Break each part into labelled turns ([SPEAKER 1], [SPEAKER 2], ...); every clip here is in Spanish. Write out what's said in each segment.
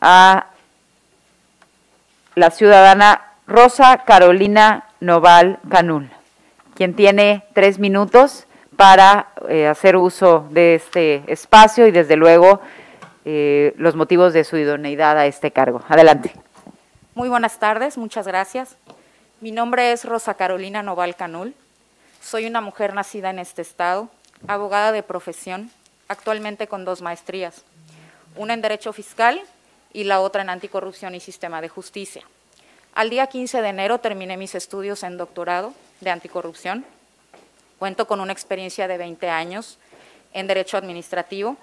[SPEAKER 1] a la ciudadana Rosa Carolina Noval Canul, quien tiene tres minutos para eh, hacer uso de este espacio y desde luego eh, los motivos de su idoneidad a este cargo. Adelante.
[SPEAKER 2] Muy buenas tardes, muchas gracias. Mi nombre es Rosa Carolina Noval Canul. Soy una mujer nacida en este estado, abogada de profesión, actualmente con dos maestrías, una en Derecho Fiscal y la otra en Anticorrupción y Sistema de Justicia. Al día 15 de enero terminé mis estudios en doctorado de anticorrupción. Cuento con una experiencia de 20 años en Derecho Administrativo,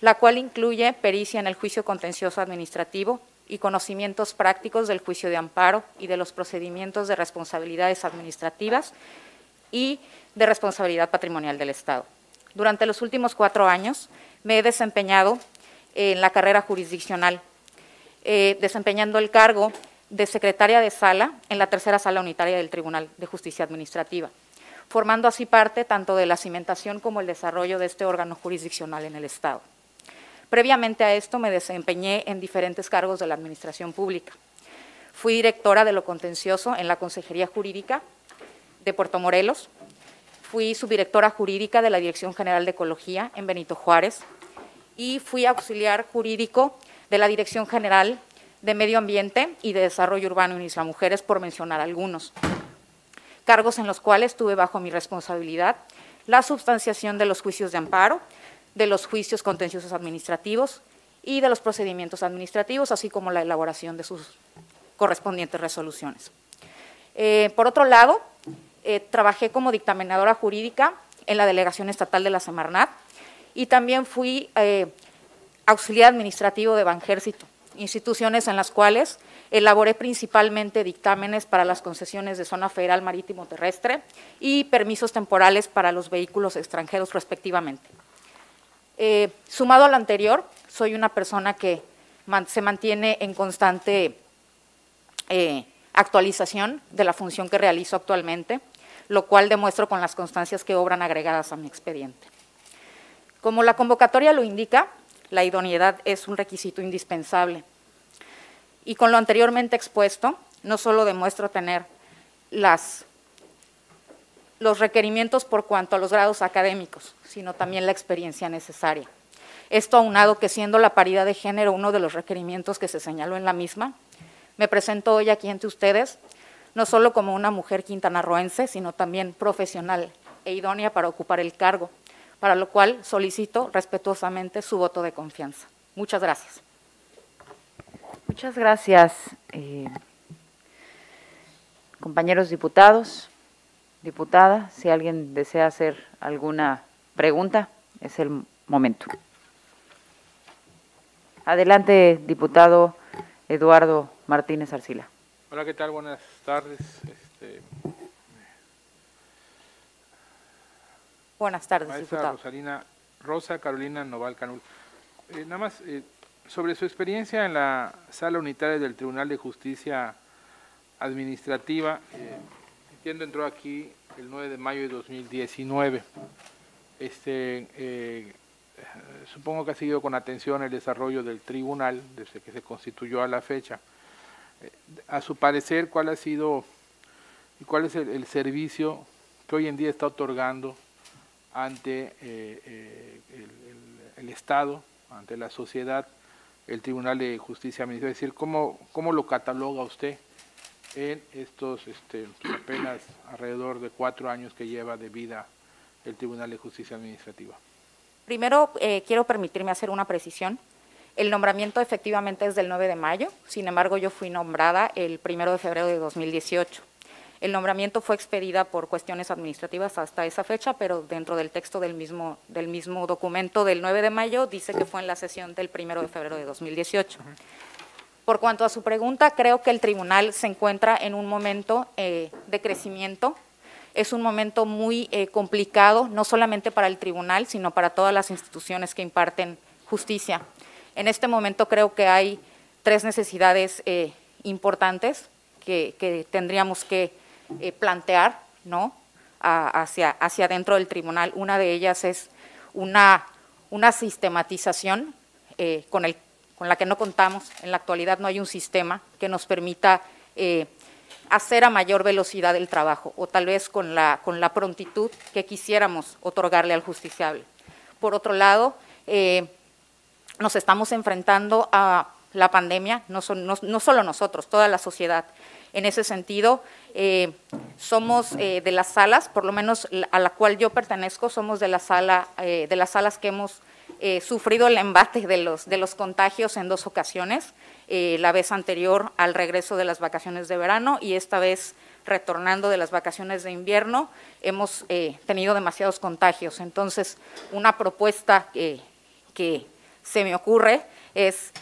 [SPEAKER 2] la cual incluye pericia en el juicio contencioso administrativo y conocimientos prácticos del juicio de amparo y de los procedimientos de responsabilidades administrativas y de responsabilidad patrimonial del Estado. Durante los últimos cuatro años me he desempeñado en la carrera jurisdiccional, eh, desempeñando el cargo de secretaria de sala en la tercera sala unitaria del Tribunal de Justicia Administrativa, formando así parte tanto de la cimentación como el desarrollo de este órgano jurisdiccional en el Estado. Previamente a esto me desempeñé en diferentes cargos de la Administración Pública. Fui directora de lo contencioso en la Consejería Jurídica de Puerto Morelos, fui subdirectora jurídica de la Dirección General de Ecología en Benito Juárez y fui auxiliar jurídico de la Dirección General de Medio Ambiente y de Desarrollo Urbano en Isla Mujeres, por mencionar algunos. Cargos en los cuales tuve bajo mi responsabilidad la substanciación de los juicios de amparo, de los juicios contenciosos administrativos y de los procedimientos administrativos, así como la elaboración de sus correspondientes resoluciones. Eh, por otro lado, eh, trabajé como dictaminadora jurídica en la Delegación Estatal de la Semarnat y también fui eh, auxiliar administrativo de Banjército instituciones en las cuales elaboré principalmente dictámenes para las concesiones de zona federal marítimo terrestre y permisos temporales para los vehículos extranjeros respectivamente. Eh, sumado a lo anterior, soy una persona que se mantiene en constante eh, actualización de la función que realizo actualmente, lo cual demuestro con las constancias que obran agregadas a mi expediente. Como la convocatoria lo indica, la idoneidad es un requisito indispensable. Y con lo anteriormente expuesto, no solo demuestro tener las, los requerimientos por cuanto a los grados académicos, sino también la experiencia necesaria. Esto aunado que siendo la paridad de género uno de los requerimientos que se señaló en la misma, me presento hoy aquí ante ustedes, no solo como una mujer quintanarroense, sino también profesional e idónea para ocupar el cargo para lo cual solicito respetuosamente su voto de confianza. Muchas gracias.
[SPEAKER 1] Muchas gracias, eh, compañeros diputados, diputada. Si alguien desea hacer alguna pregunta, es el momento. Adelante, diputado Eduardo Martínez Arcila.
[SPEAKER 3] Hola, ¿qué tal? Buenas tardes. Este,
[SPEAKER 2] Buenas tardes,
[SPEAKER 3] Maestra Rosalina, Rosa Carolina Noval Canul. Eh, nada más, eh, sobre su experiencia en la sala unitaria del Tribunal de Justicia Administrativa, eh, entiendo entró aquí el 9 de mayo de 2019. Este, eh, supongo que ha seguido con atención el desarrollo del tribunal desde que se constituyó a la fecha. a su parecer, ¿cuál ha sido y cuál es el servicio que hoy en día está otorgando ante eh, eh, el, Estado, ante la sociedad, el Tribunal de Justicia Administrativa. Es decir, ¿cómo, cómo lo cataloga usted en estos este, apenas alrededor de cuatro años que lleva de vida el Tribunal de Justicia Administrativa?
[SPEAKER 2] Primero, eh, quiero permitirme hacer una precisión. El nombramiento efectivamente es del 9 de mayo, sin embargo yo fui nombrada el 1 de febrero de 2018. El nombramiento fue expedida por cuestiones administrativas hasta esa fecha, pero dentro del texto del mismo, del mismo documento del 9 de mayo dice que fue en la sesión del 1 de febrero de 2018. Por cuanto a su pregunta, creo que el tribunal se encuentra en un momento eh, de crecimiento. Es un momento muy eh, complicado, no solamente para el tribunal, sino para todas las instituciones que imparten justicia. En este momento creo que hay tres necesidades eh, importantes que, que tendríamos que eh, plantear ¿no? hacia, dentro del tribunal. Una de ellas es una, sistematización eh, con, la que no contamos. En la actualidad no hay un sistema que nos permita eh, hacer a mayor velocidad el trabajo o tal vez con la, prontitud que quisiéramos otorgarle al justiciable. Por otro lado, nos estamos enfrentando a la pandemia, no, solo nosotros, toda la sociedad. En ese sentido, eh, somos de las salas, por lo menos a la cual yo pertenezco, somos de sala, de las salas que hemos eh, sufrido el embate de los, de los contagios en dos ocasiones, eh, la vez anterior al regreso de las vacaciones de verano y esta vez retornando de las vacaciones de invierno, hemos eh, tenido demasiados contagios. Entonces, una propuesta que se me ocurre es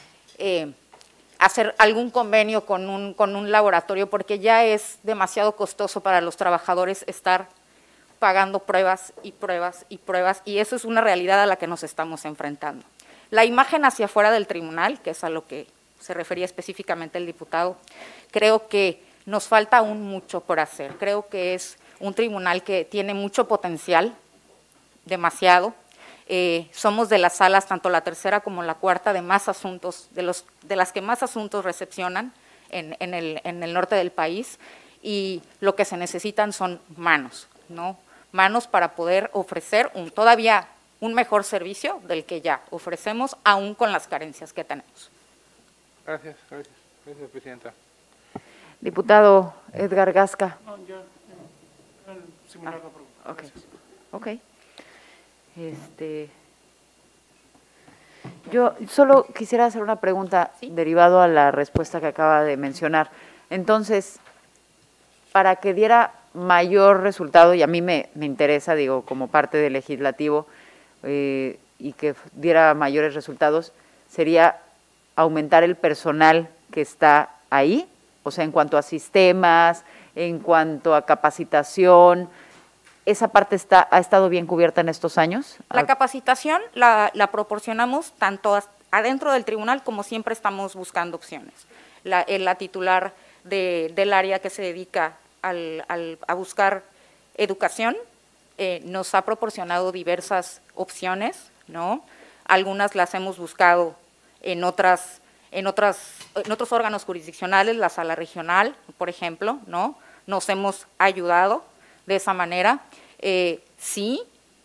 [SPEAKER 2] hacer algún convenio con un, con un laboratorio, porque ya es demasiado costoso para los trabajadores estar pagando pruebas y pruebas y pruebas, y eso es una realidad a la que nos estamos enfrentando. La imagen hacia afuera del tribunal, que es a lo que se refería específicamente el diputado, creo que nos falta aún mucho por hacer. Creo que es un tribunal que tiene mucho potencial, demasiado. Eh, somos de las salas, tanto la tercera como la cuarta, de más asuntos, de, los, de las que más asuntos recepcionan en, en, el, en el norte del país, y lo que se necesitan son manos, ¿no? manos para poder ofrecer un, todavía un mejor servicio del que ya ofrecemos, aún con las carencias que tenemos.
[SPEAKER 3] Gracias, gracias, gracias Presidenta.
[SPEAKER 1] Diputado Edgar Gasca. No, ya,
[SPEAKER 3] ah,
[SPEAKER 1] ok, ok. Este, yo solo quisiera hacer una pregunta derivado a la respuesta que acaba de mencionar. Entonces, para que diera mayor resultado, y a mí me, interesa, digo, como parte del legislativo, eh, y que diera mayores resultados, sería aumentar el personal que está ahí, o sea, en cuanto a sistemas, en cuanto a capacitación, ¿esa parte está, ha estado bien cubierta en estos años?
[SPEAKER 2] La capacitación la, proporcionamos tanto adentro del tribunal como siempre estamos buscando opciones. La, la titular del área que se dedica a buscar educación, eh, nos ha proporcionado diversas opciones, ¿no? Algunas las hemos buscado en otras, en otras, en otros órganos jurisdiccionales, la sala regional, por ejemplo, ¿no? Nos hemos ayudado de esa manera. Eh, sí,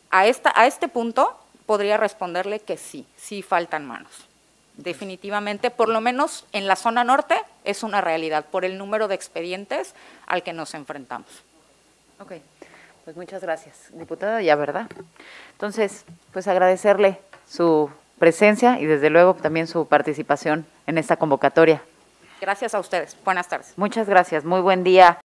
[SPEAKER 2] a, esta, a este punto podría responderle que sí, sí faltan manos. Definitivamente, por lo menos en la zona norte, es una realidad por el número de expedientes al que nos enfrentamos.
[SPEAKER 1] Ok, pues muchas gracias, diputada, ya verdad. Entonces, pues agradecerle su presencia y desde luego también su participación en esta convocatoria.
[SPEAKER 2] Gracias a ustedes. Buenas tardes.
[SPEAKER 1] Muchas gracias. Muy buen día.